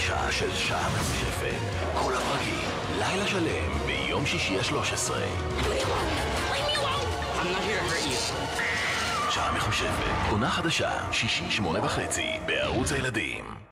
של שעה מחושפת. כל הפרקים, לילה שלם, ביום שישי ה-13. שעה מחושפת, עונה חדשה, שישי שמונה וחצי, בערוץ הילדים.